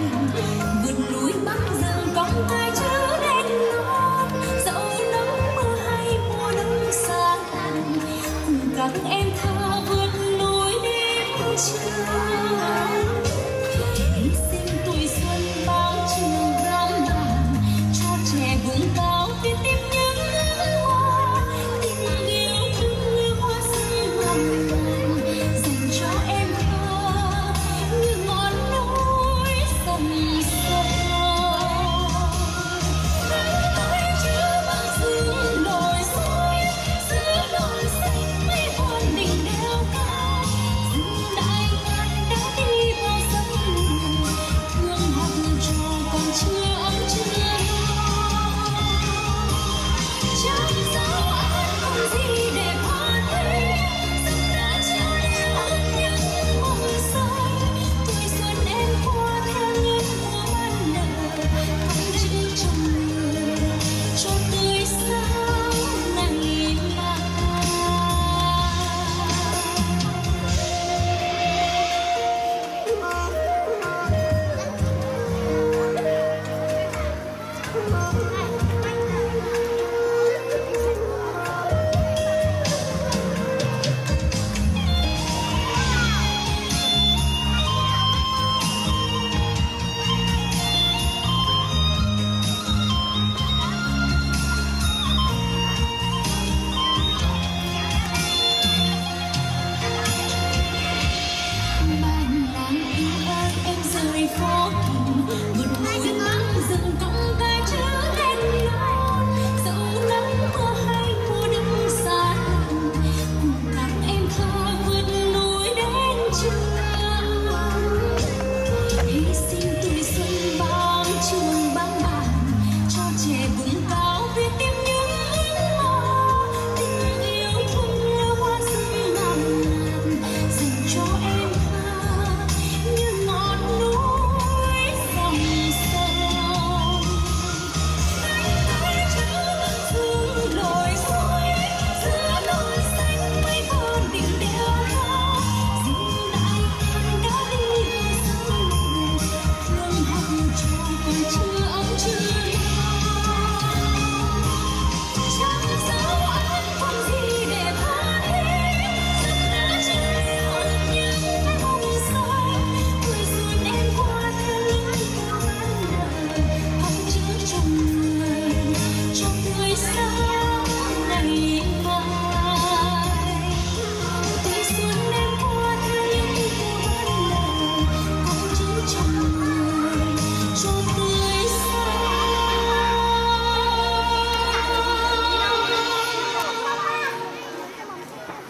Baby.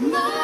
No!